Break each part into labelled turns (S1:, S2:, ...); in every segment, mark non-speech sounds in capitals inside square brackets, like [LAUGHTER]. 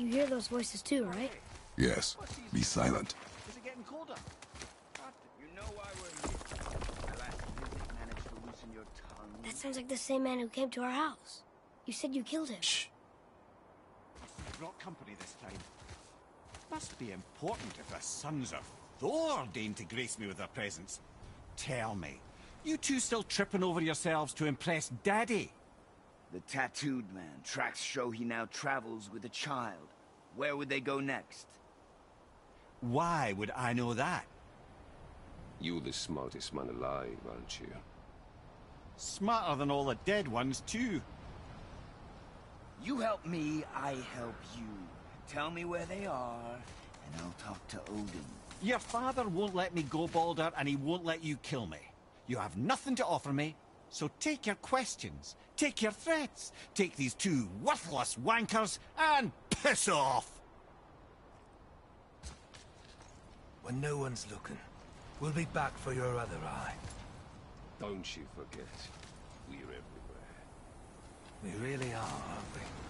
S1: You hear those voices too, right?
S2: Yes. Be silent.
S3: Is it getting colder?
S4: You know why we're here. Last visit managed to loosen your tongue.
S1: That sounds like the same man who came to our house. You said you killed him.
S2: Shh.
S3: You brought company this time. Must be important if the sons of Thor deign to grace me with their presence. Tell me, you two still tripping over yourselves to impress Daddy?
S4: The tattooed man. Tracks show he now travels with a child. Where would they go next?
S3: Why would I know that?
S5: You're the smartest man alive, aren't you?
S3: Smarter than all the dead ones, too.
S4: You help me, I help you. Tell me where they are, and I'll talk to Odin.
S3: Your father won't let me go, Balder, and he won't let you kill me. You have nothing to offer me, so take your questions, take your threats, take these two worthless wankers, and piss off!
S6: When no one's looking, we'll be back for your other eye.
S5: Don't you forget, we're everywhere.
S6: We really are, aren't we?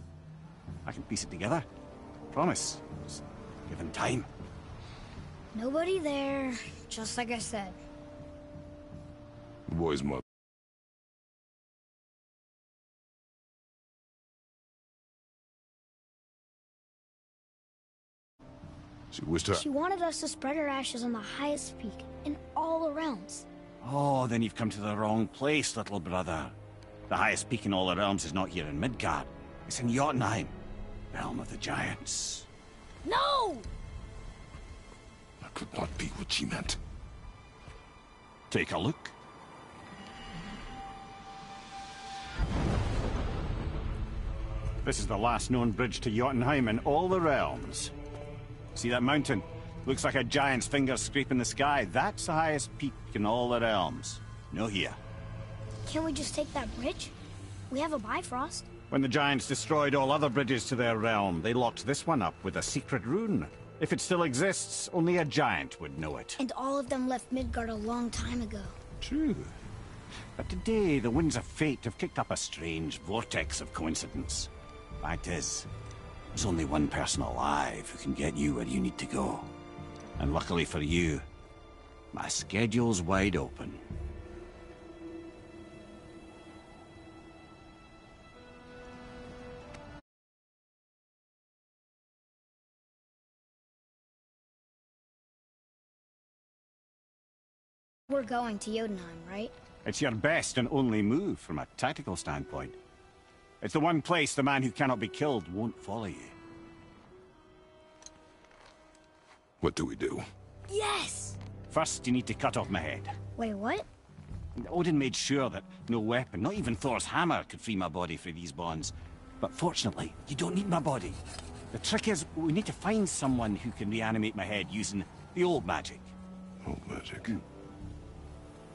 S3: I can piece it together. Promise. Just give him time.
S1: Nobody there, just like I said.
S2: The boy's mother. She wished her...
S1: She wanted us to spread her ashes on the highest peak in all the realms.
S3: Oh, then you've come to the wrong place, little brother. The highest peak in all the realms is not here in Midgard. It's in Jotunheim, realm of the giants.
S1: No!
S2: That could not be what she meant.
S3: Take a look. This is the last known bridge to Jotunheim in all the realms. See that mountain? Looks like a giant's finger scraping the sky. That's the highest peak in all the realms. No here.
S1: Can't we just take that bridge? We have a Bifrost.
S3: When the giants destroyed all other bridges to their realm, they locked this one up with a secret rune. If it still exists, only a giant would know it.
S1: And all of them left Midgard a long time ago.
S3: True. But today, the winds of fate have kicked up a strange vortex of coincidence. Fact is, there's only one person alive who can get you where you need to go. And luckily for you, my schedule's wide open.
S1: We're going to Jotunheim, right?
S3: It's your best and only move from a tactical standpoint. It's the one place the man who cannot be killed won't follow you.
S2: What do we do?
S1: Yes!
S3: First, you need to cut off my head.
S1: Wait, what?
S3: Odin made sure that no weapon, not even Thor's hammer, could free my body from these bonds. But fortunately, you don't need my body. The trick is, we need to find someone who can reanimate my head using the old magic.
S2: Old magic. Hmm.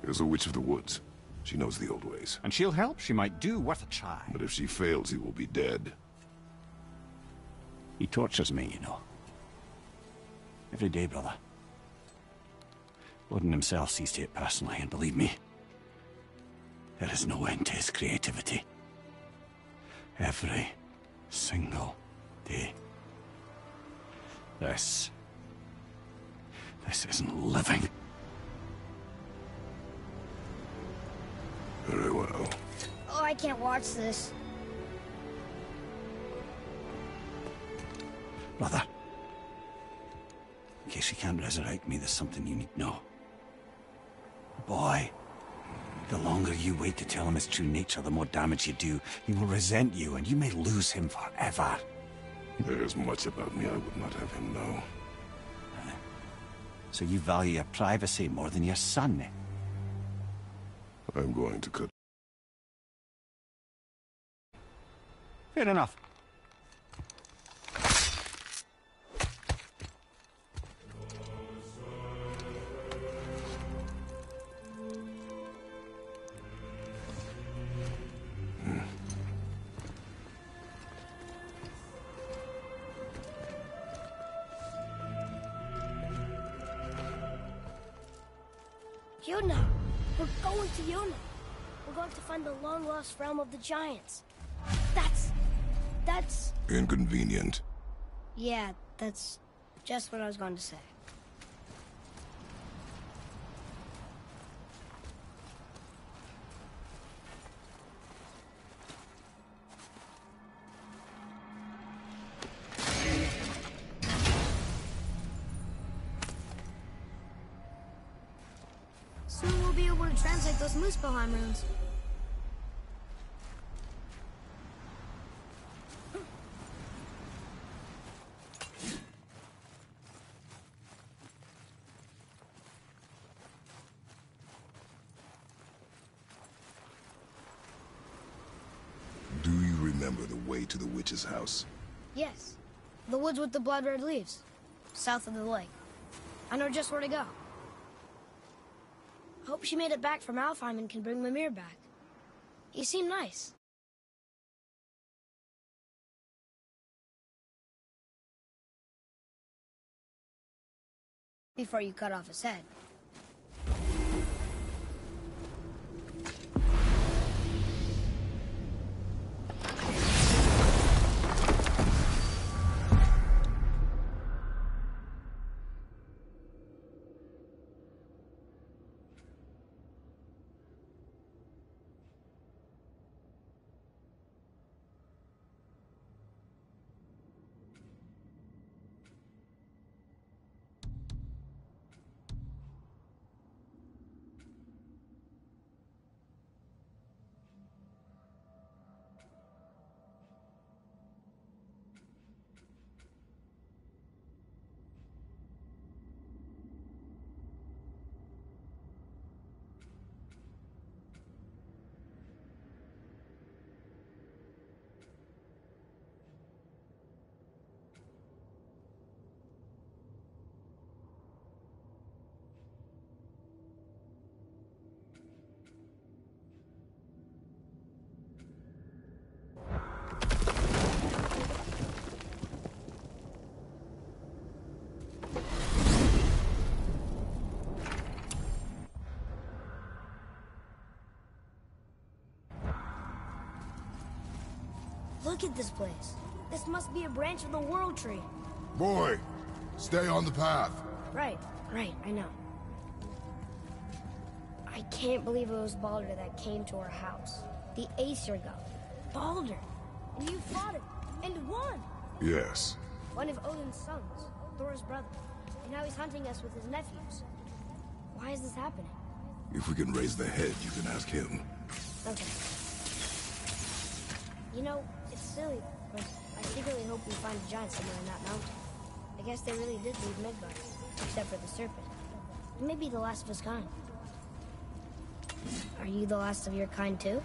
S2: There's a witch of the woods. She knows the old ways.
S3: And she'll help, she might do, worth a try.
S2: But if she fails, he will be dead.
S3: He tortures me, you know. Every day, brother. Odin himself sees to it personally, and believe me, there is no end to his creativity. Every single day. This... This isn't living.
S2: Very well.
S1: Oh, I can't watch this.
S3: Brother. In case you can't resurrect me, there's something you need to know. Boy, the longer you wait to tell him his true nature, the more damage you do. He will resent you, and you may lose him forever.
S2: There's much about me I would not have him know.
S3: So you value your privacy more than your son, eh?
S2: I'm going to cut.
S3: Fair enough.
S1: Yona! We're going to Yona! We're going to find the long-lost realm of the giants. That's... that's...
S2: Inconvenient.
S1: Yeah, that's just what I was going to say. Translate those Muspelheim runes.
S2: Do you remember the way to the witch's house?
S1: Yes. The woods with the blood-red leaves. South of the lake. I know just where to go. Hope she made it back from Alfheim and can bring Mimir back. He seemed nice. Before you cut off his head. Look at this place. This must be a branch of the World Tree.
S2: Boy, stay on the path.
S1: Right, right, I know. I can't believe it was Balder that came to our house. The Aesir god. Balder. And you fought him, and won!
S2: Yes.
S1: One of Odin's sons, Thor's brother. And now he's hunting us with his nephews. Why is this happening?
S2: If we can raise the head, you can ask him.
S1: Okay. You know, silly, but I secretly hope we find a giant somewhere in that mountain. I guess they really did leave Midgard, except for the serpent. Maybe the last of his kind. Are you the last of your kind too?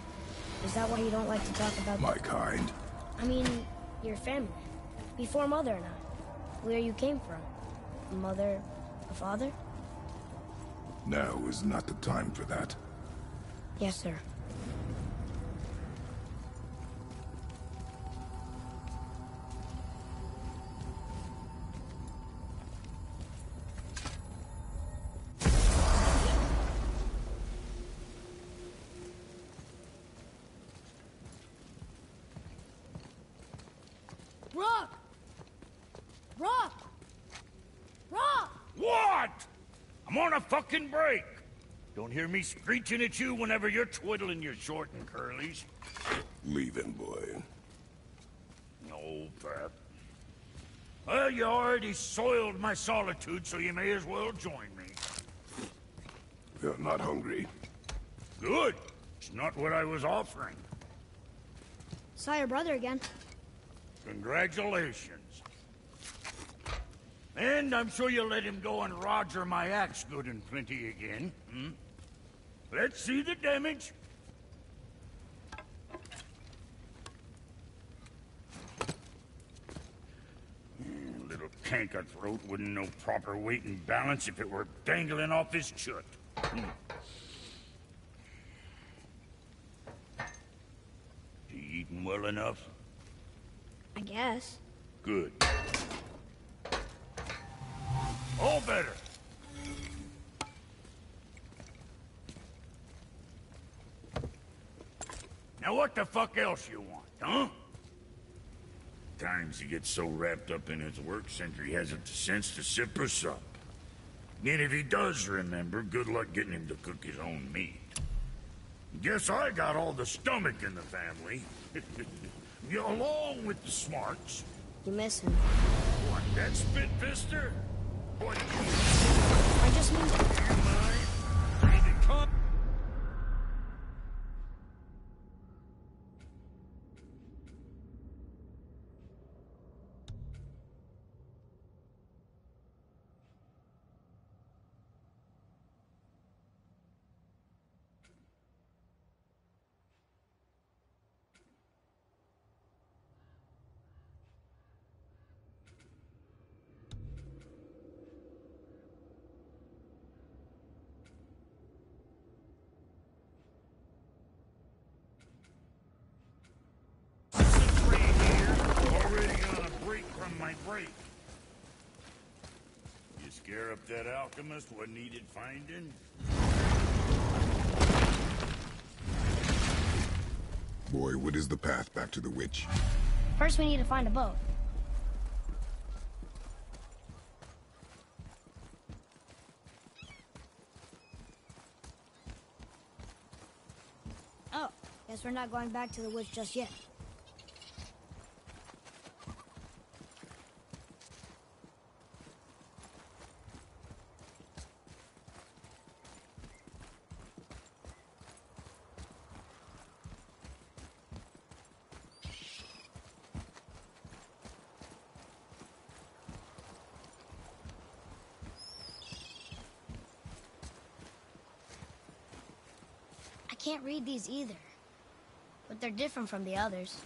S1: Is that why you don't like to talk about
S2: My kind.
S1: I mean, your family. Before Mother and I. Where you came from. A mother, a father?
S2: Now is not the time for that.
S1: Yes, sir.
S7: Don't hear me screeching at you whenever you're twiddling your short and curlies.
S2: Leave him, boy.
S7: No, Pep. Well, you already soiled my solitude, so you may as well join me.
S2: You're not hungry.
S7: Good. It's not what I was offering.
S1: Saw your brother again.
S7: Congratulations. And I'm sure you'll let him go and Roger my axe good and plenty again. Hmm? Let's see the damage. Hmm, Little canker throat wouldn't know proper weight and balance if it were dangling off his chut. Hmm. He eating well enough?
S1: I guess.
S7: Good. All better. Now what the fuck else you want, huh? Times he gets so wrapped up in his work, Sindri hasn't the sense to sip or sup. And if he does remember, good luck getting him to cook his own meat. Guess I got all the stomach in the family. [LAUGHS] Along with the smarts.
S1: You miss him.
S7: What, that spit fister?
S1: I just mean...
S7: you mind? Need to come? Concentrate here. Already on a break from my break. You scare up that alchemist what needed finding?
S2: Boy, what is the path back to the witch?
S1: First we need to find a boat. Oh, guess we're not going back to the witch just yet. Can't read these either. But they're different from the others.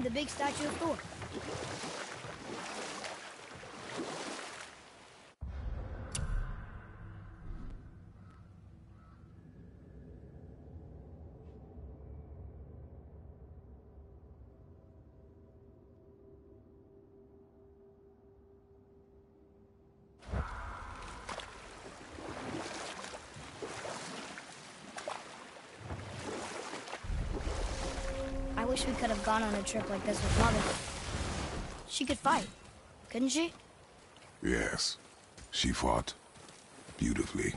S1: Behind the big statue of Thor. I wish we could have gone on a trip like this with Mother. She could fight, couldn't she?
S2: Yes. She fought. Beautifully.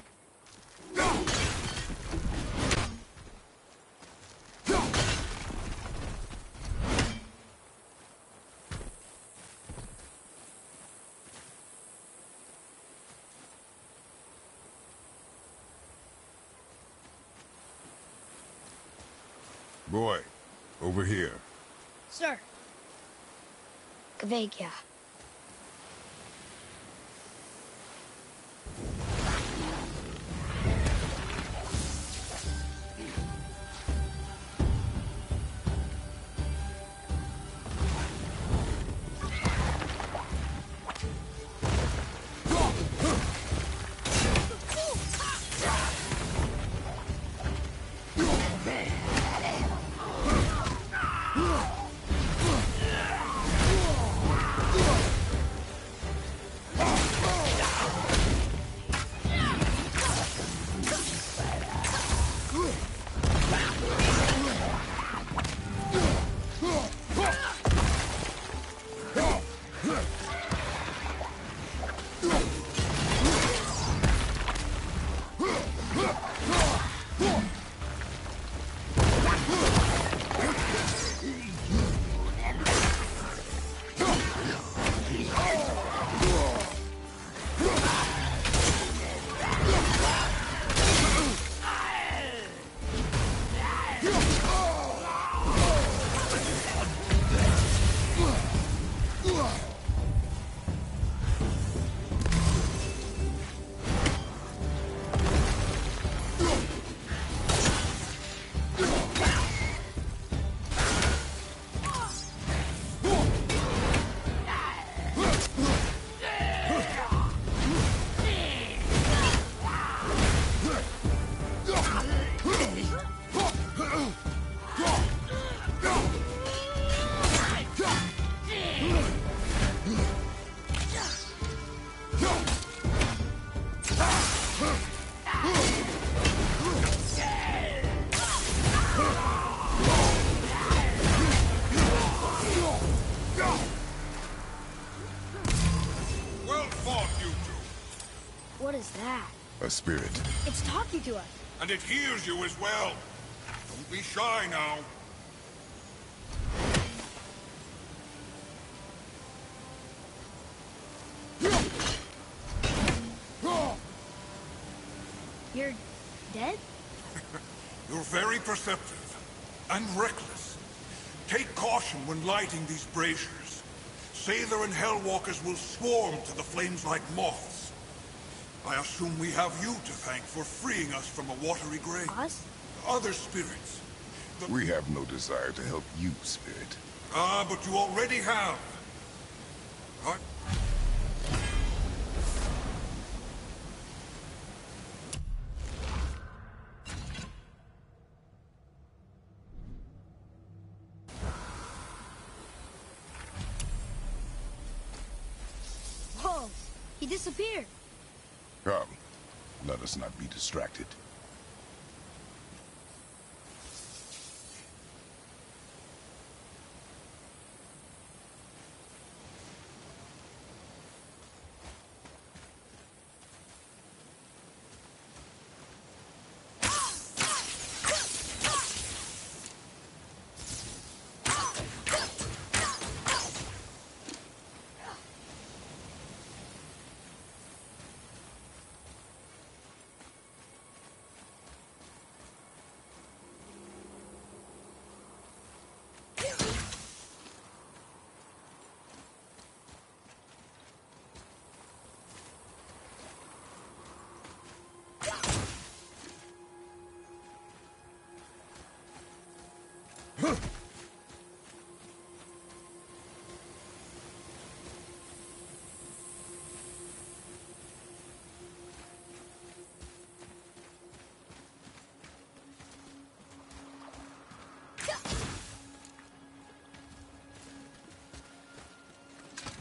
S2: Boy, over here.
S1: Sir. Kveikja.
S2: A spirit.
S1: It's talking to us.
S8: And it hears you as well. Don't be shy now.
S1: You're dead? [LAUGHS]
S8: You're very perceptive. And reckless. Take caution when lighting these braziers. Sather and Hellwalkers will swarm to the flames like moths. I assume we have you to thank for freeing us from a watery grave.
S1: Us?
S8: Other spirits. The...
S2: We have no desire to help you, spirit.
S8: Ah, but you already have. What?
S2: Us not be distracted.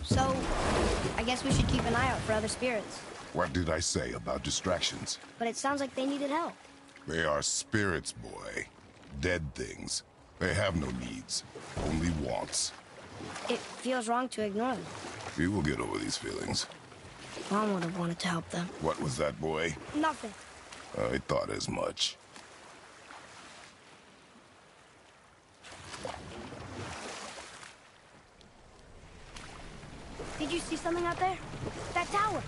S1: So, I guess we should keep an eye out for other spirits.
S2: What did I say about distractions?
S1: But it sounds like they needed help.
S2: They are spirits, boy. Dead things. They have no needs, only wants.
S1: It feels wrong to ignore them.
S2: We will get over these feelings.
S1: Mom would have wanted to help them.
S2: What was that, boy?
S1: Nothing.
S2: I thought as much.
S1: Did you see something out there? That tower.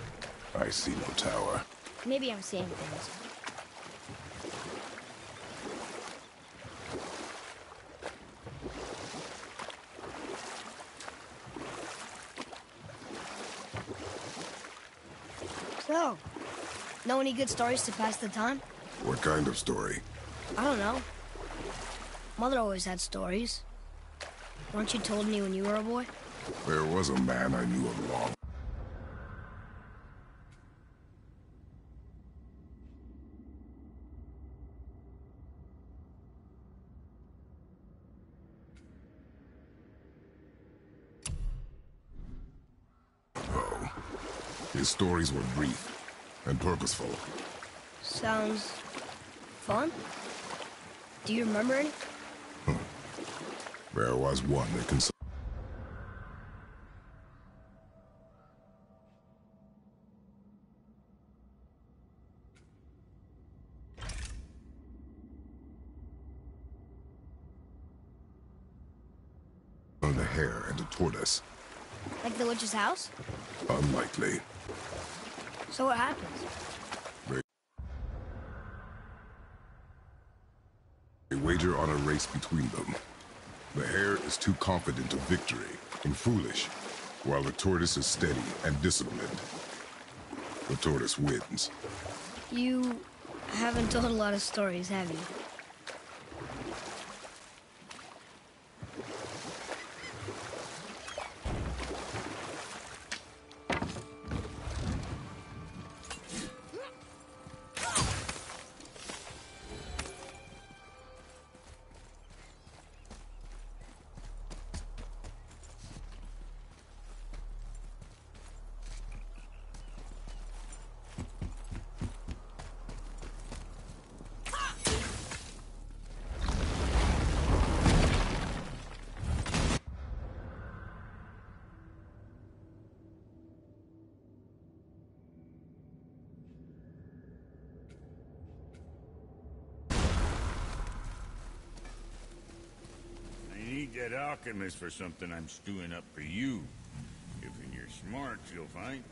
S2: I see no tower.
S1: Maybe I'm seeing things. So, know any good stories to pass the time?
S2: What kind of story?
S1: I don't know. Mother always had stories. Weren't you told me when you were a boy?
S2: There was a man I knew of long. Oh. His stories were brief and purposeful.
S1: Sounds fun. Do you remember any?
S2: There was one that cons- the hare and a tortoise.
S1: Like the witch's house?
S2: Unlikely.
S1: So what happens?
S2: They wager on a race between them. The hare is too confident of victory and foolish, while the tortoise is steady and disciplined. The tortoise wins.
S1: You haven't told a lot of stories, have you?
S7: Alchemist for something I'm stewing up for you. If you're smart, you'll find.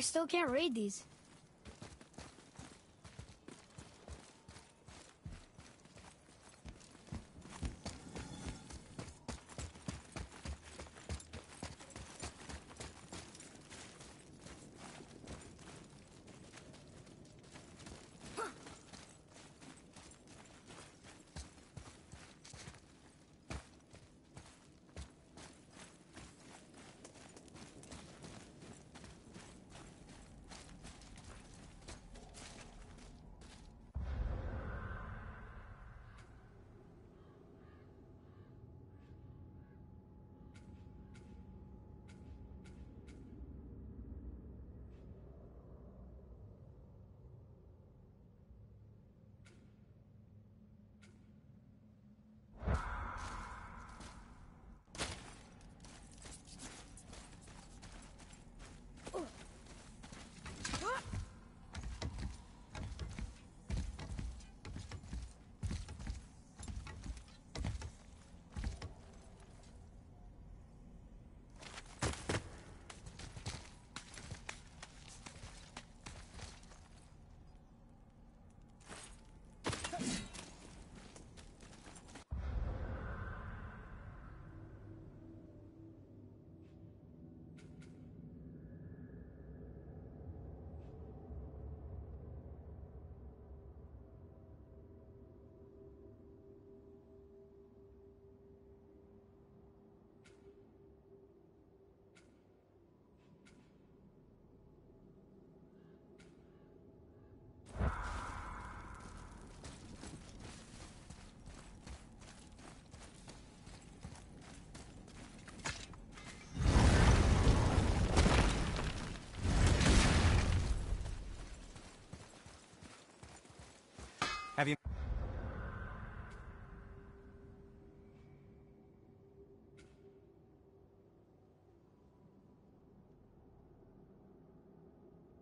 S1: I still can't read these.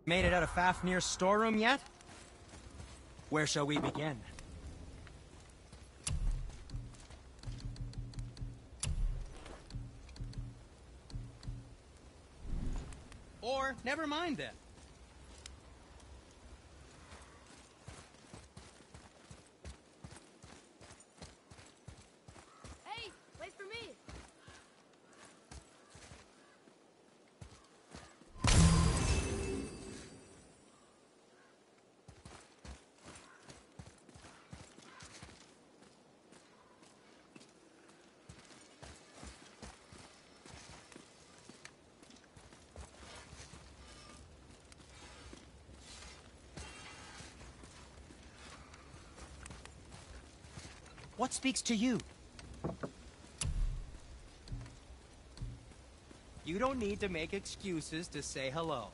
S9: Made it out of Fafnir's storeroom yet? Where shall we begin? Or, never mind then. What speaks to you? You don't need to make excuses to say hello.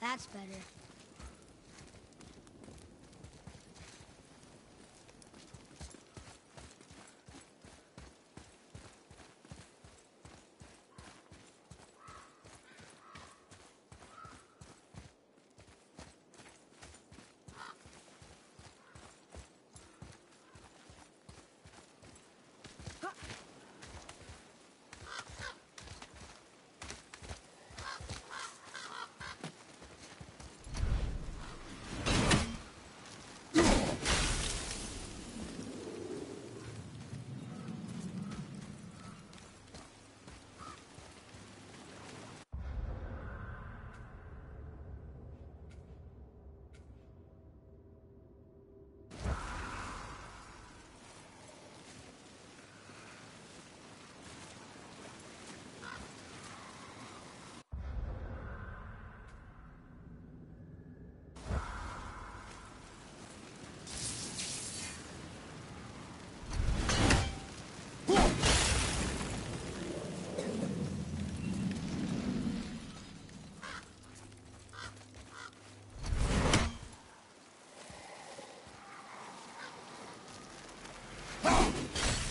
S1: That's better. Ha!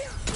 S1: Yeah.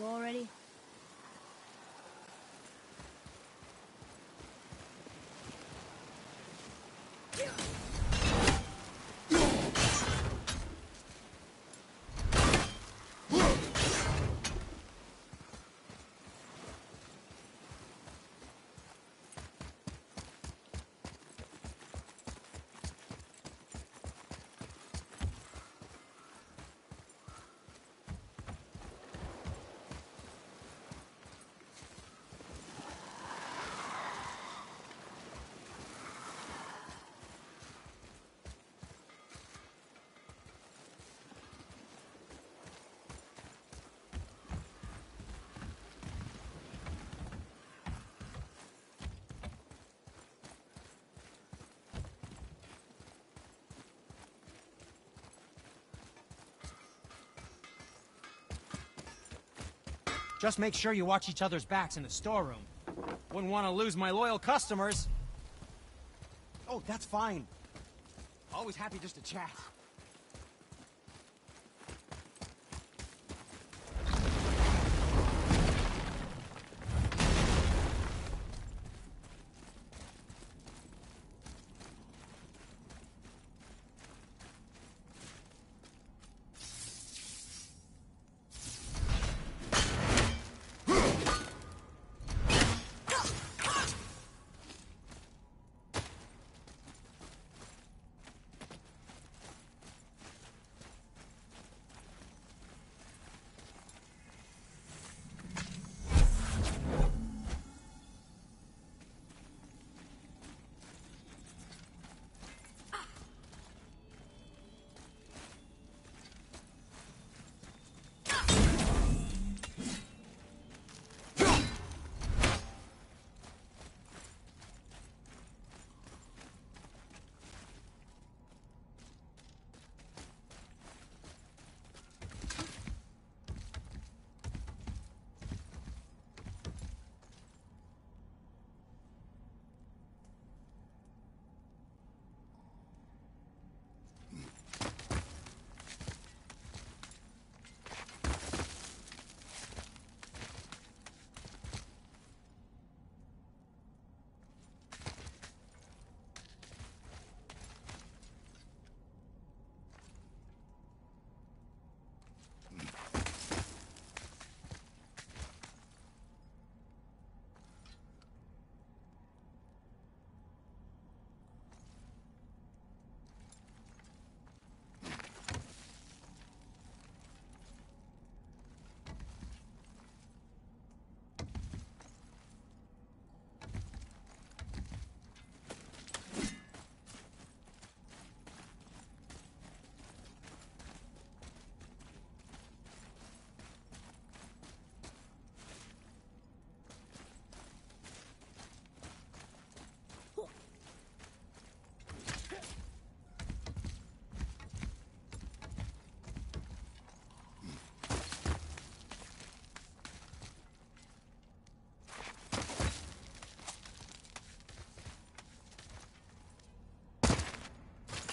S1: You
S9: Just make sure you watch each other's backs in the storeroom. Wouldn't want to lose my loyal customers. Oh, that's fine. Always happy just to chat.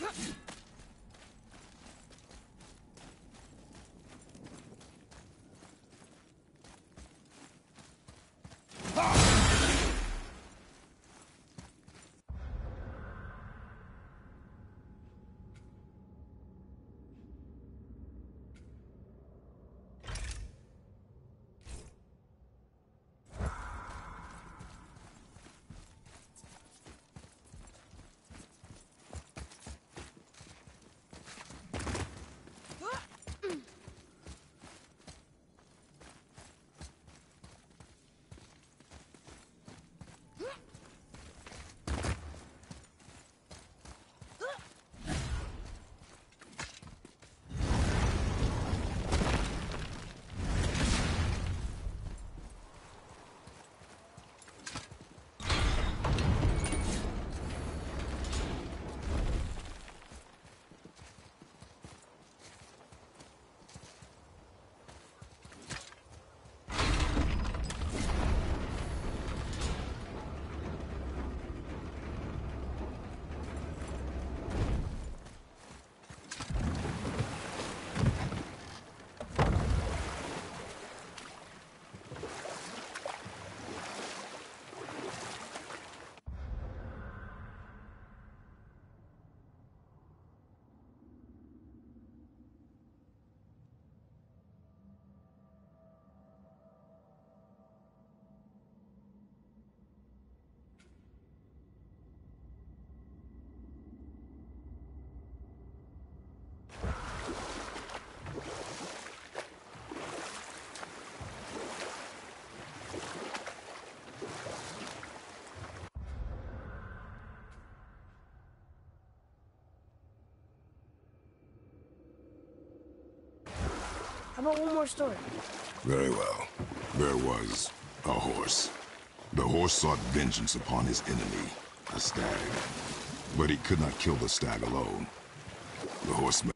S9: Ha!
S1: About one more story?
S2: Very well. There was a horse. The horse sought vengeance upon his enemy, a stag. But he could not kill the stag alone. The horse met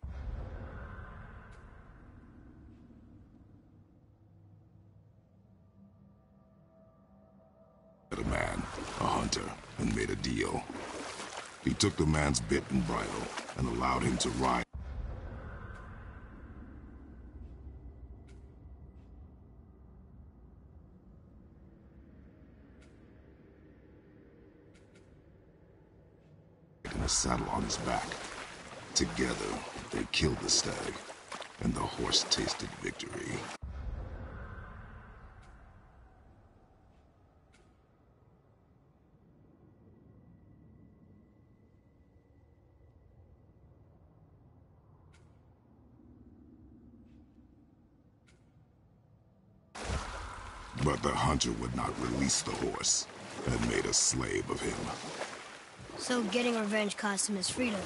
S2: a man, a hunter, and made a deal. He took the man's bit and bridle and allowed him to ride. In a saddle on his back. Together, they killed the stag, and the horse tasted victory. But the hunter would not release the horse, and made a slave of him.
S1: So getting revenge cost him his freedom.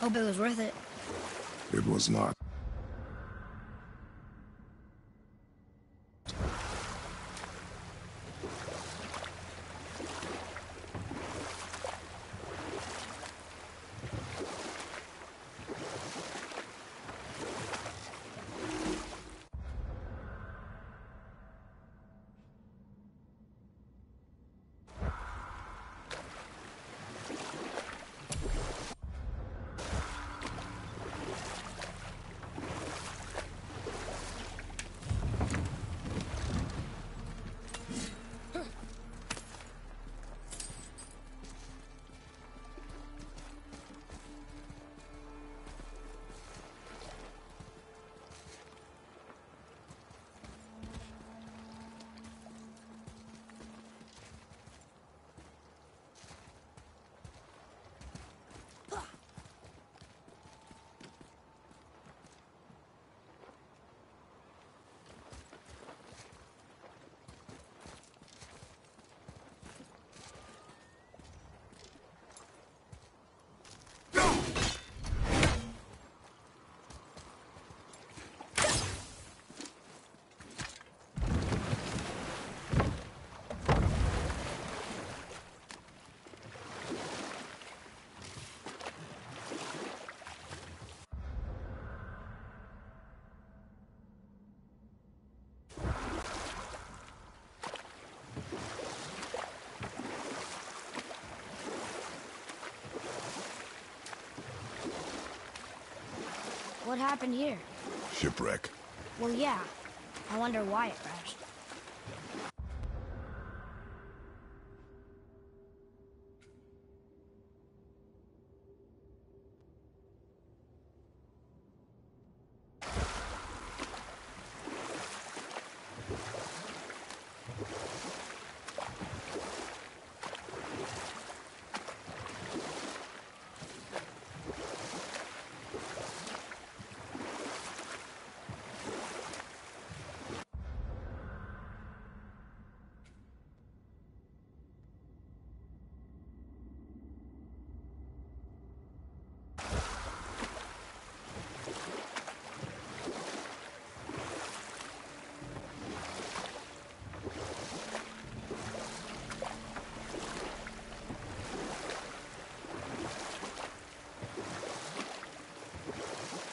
S1: Hope it was worth it.
S2: It was not.
S1: What happened here?
S2: Shipwreck.
S1: Well, yeah. I wonder why it crashed.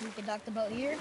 S1: We could dock the boat here.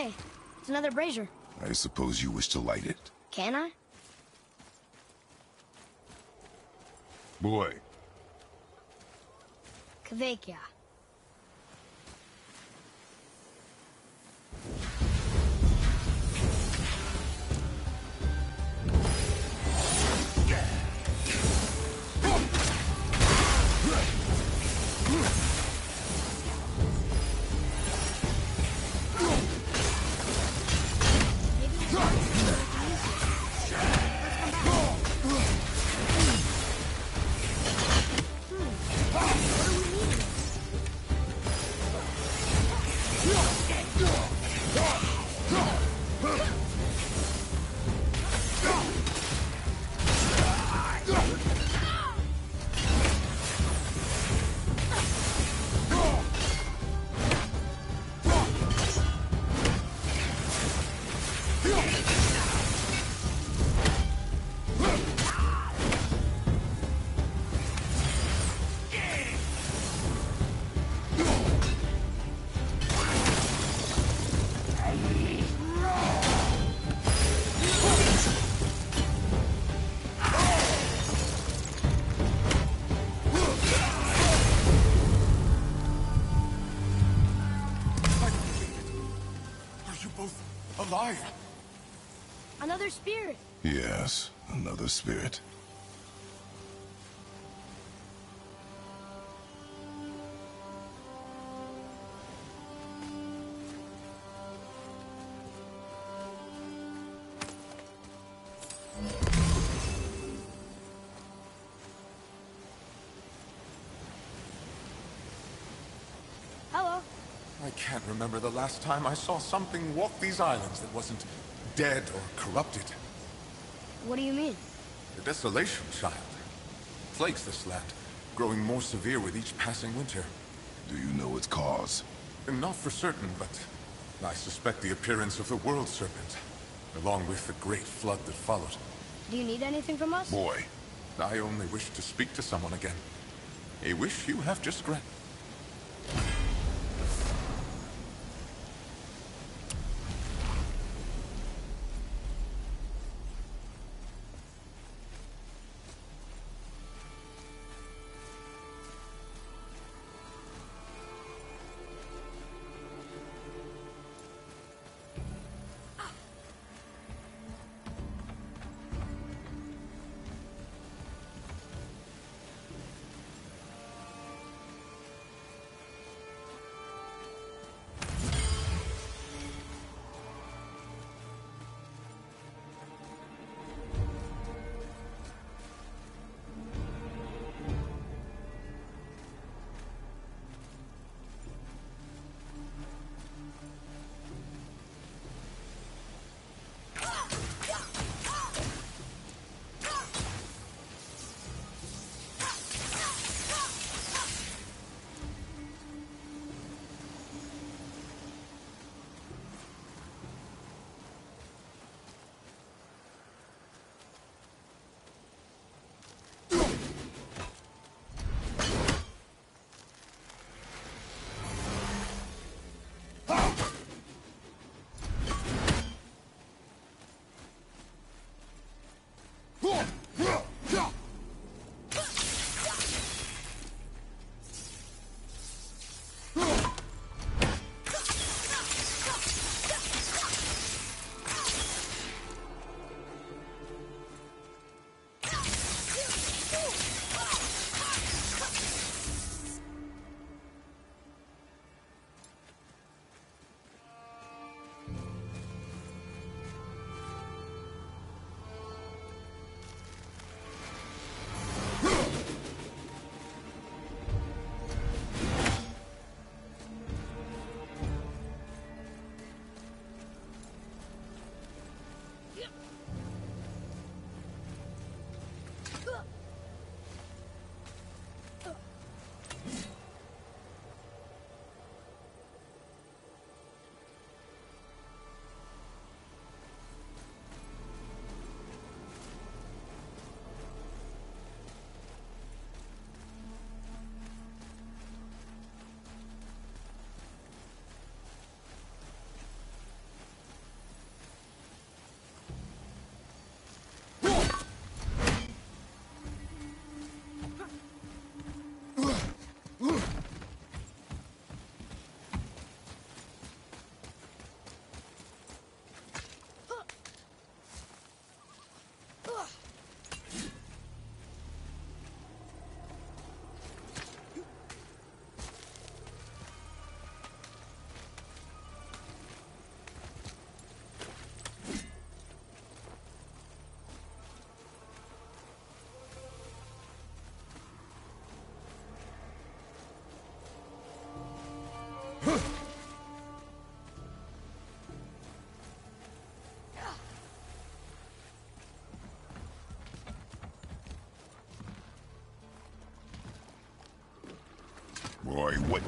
S1: Hey, it's another brazier.
S2: I suppose you wish to light it.
S1: Can I?
S2: Boy,
S1: Kveikja. Spirit. Hello.
S10: I can't remember the last time I saw something walk these islands that wasn't dead or corrupted.
S1: What do you mean?
S10: The desolation, child. Plagues this land, growing more severe with each passing winter.
S2: Do you know its cause?
S10: Not for certain, but I suspect the appearance of the World Serpent, along with the great flood that followed.
S1: Do you need anything from us?
S2: Boy,
S10: I only wish to speak to someone again. A wish you have just granted.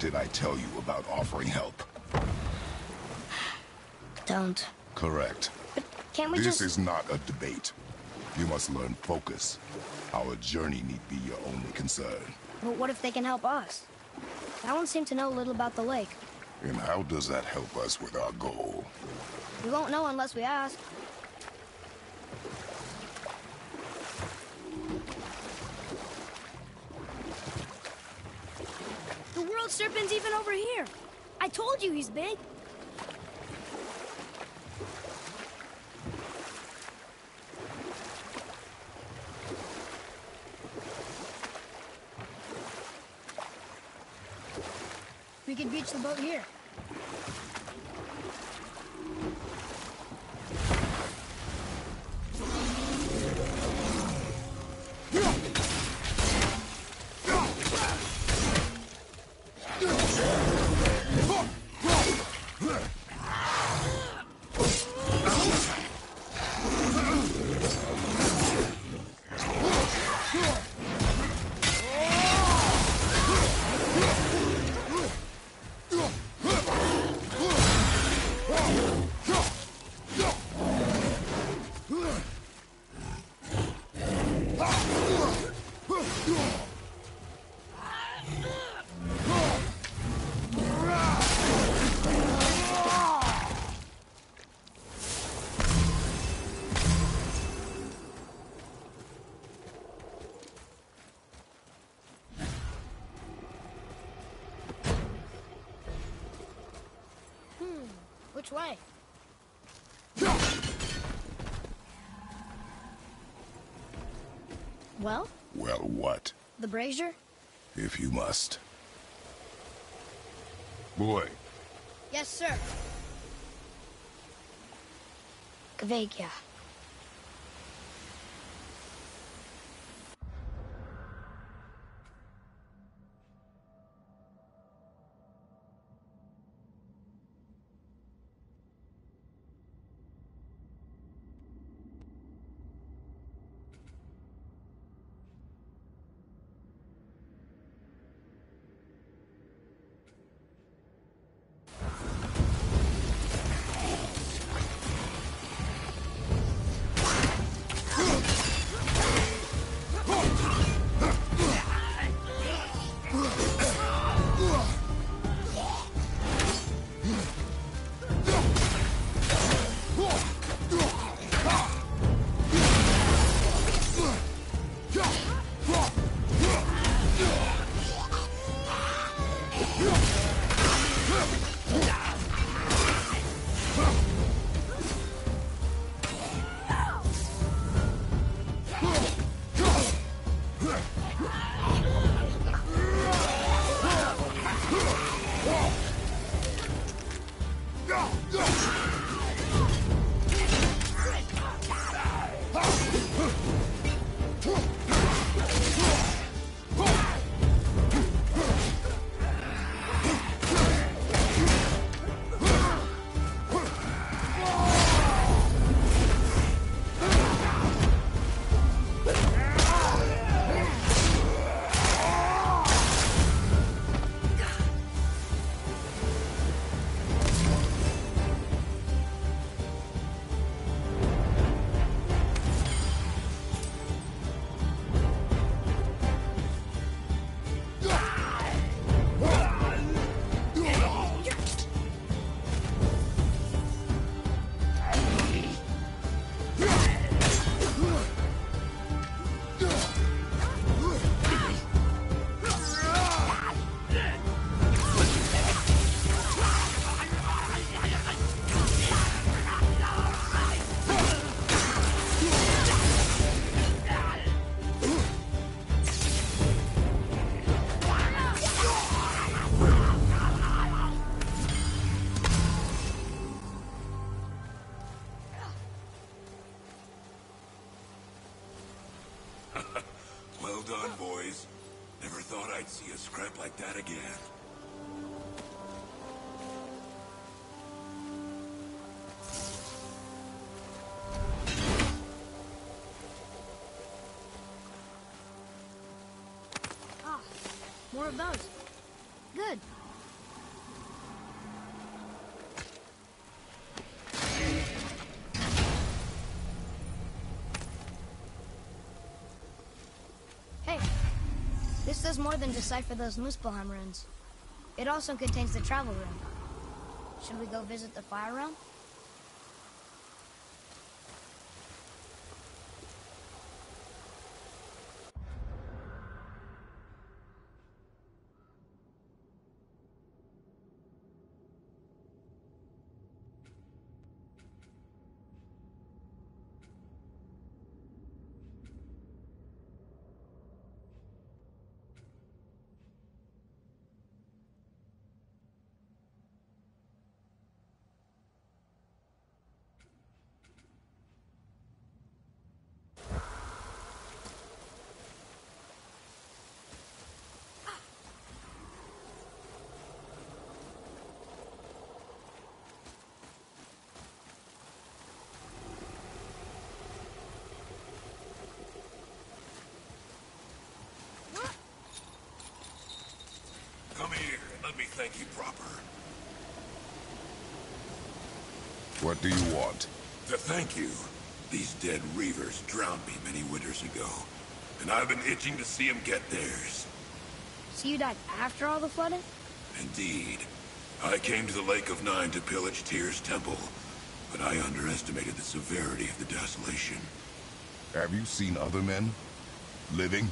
S2: Did I tell you about offering help?
S1: Don't.
S2: Correct.
S1: But can't we
S2: this
S1: just...
S2: is not a debate. You must learn focus. Our journey need be your only concern.
S1: But what if they can help us? That one seemed to know a little about the lake.
S2: And how does that help us with our goal?
S1: We won't know unless we ask. Over here. I told you he's big. We could beach the boat here. Well,
S2: Well, what?
S1: the brazier?
S2: If you must. Boy,
S1: Yes, sir. Kveikja. More of those. Good. Hey, this does more than decipher those Muspelheim runes. It also contains the travel rune. Should we go visit the fire realm?
S11: And thank you proper.
S2: What do you want?
S11: The thank you. These dead Reavers drowned me many winters ago, and I've been itching to see them get theirs.
S1: So you died after all the flooding?
S11: Indeed. I came to the Lake of Nine to pillage Tyr's temple, but I underestimated the severity of the desolation.
S2: Have you seen other men? Living?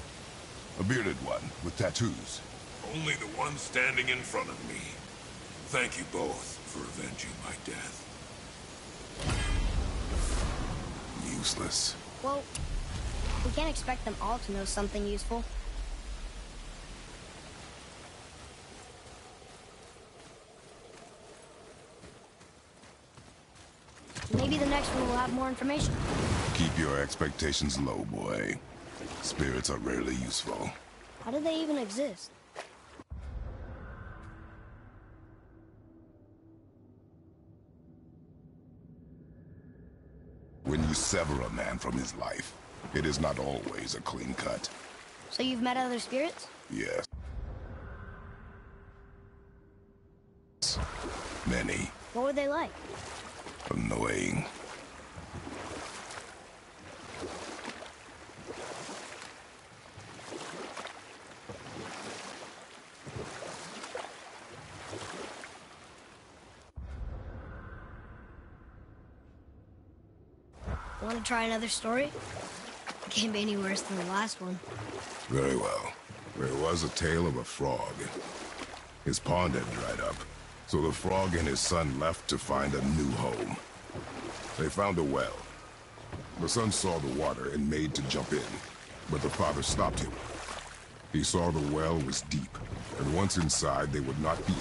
S2: A bearded one with tattoos.
S11: Only the one standing in front of me. Thank you both for avenging my death.
S2: Useless.
S1: Well, we can't expect them all to know something useful. Maybe the next one will have more information.
S2: Keep your expectations low, boy. Spirits are rarely useful.
S1: How do they even exist?
S2: Sever a man from his life, it is not always a clean cut.
S1: So you've met other spirits?
S2: Yes. Many.
S1: What were they like?
S2: Annoying.
S1: To try another story? It Can't be any worse than the last one.
S2: Very well. There was a tale of a frog. His pond had dried up, so the frog and his son left to find a new home. They found a well. The son saw the water and made to jump in, but the father stopped him. He saw the well was deep, and once inside they would not be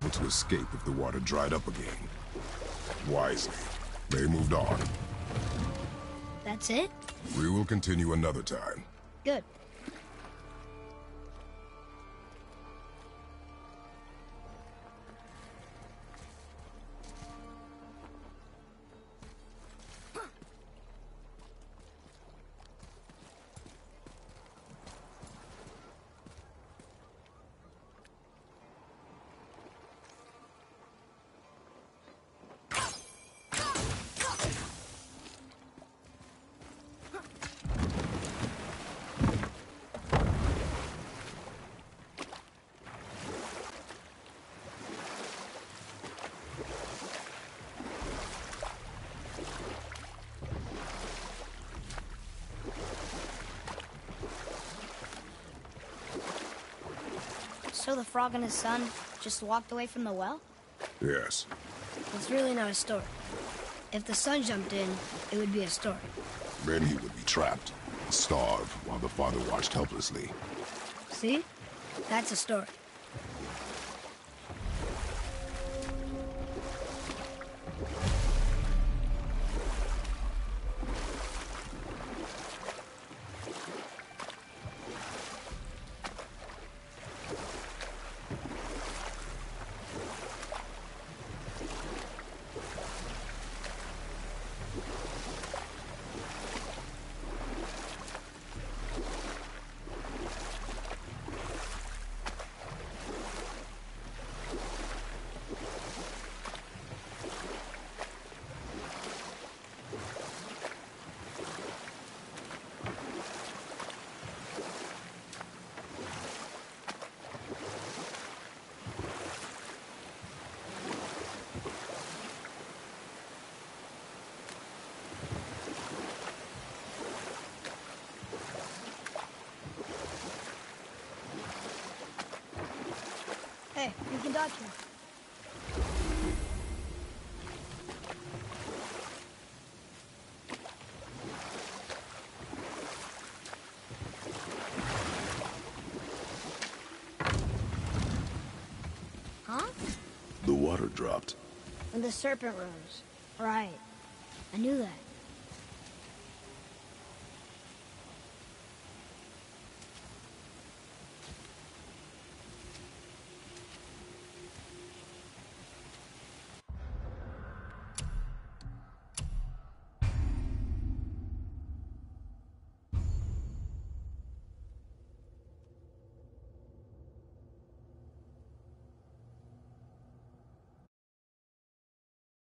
S2: able to escape if the water dried up again. Wisely, they moved on.
S1: That's it?
S2: We will continue another time.
S1: Good. So the frog and his son just walked away from the well?
S2: Yes.
S1: It's really not a story. If the son jumped in, it would be a story.
S2: Then he would be trapped, starve, while the father watched helplessly.
S1: See? That's a story. The serpent rose. Right. I knew that.